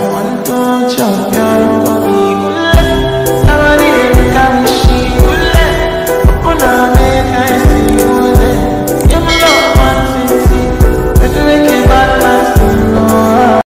want to touch you.